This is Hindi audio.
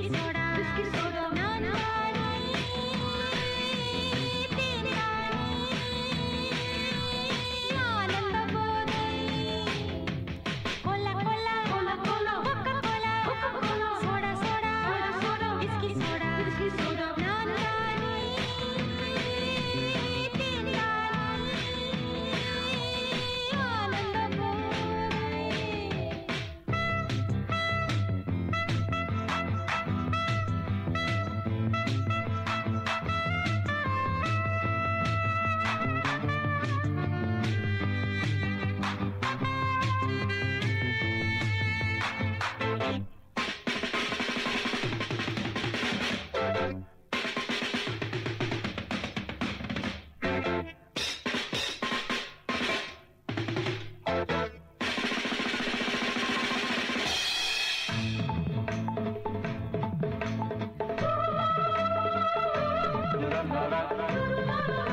विस्की सोडा विस्की सोडा नाना Durmadan, durmadan.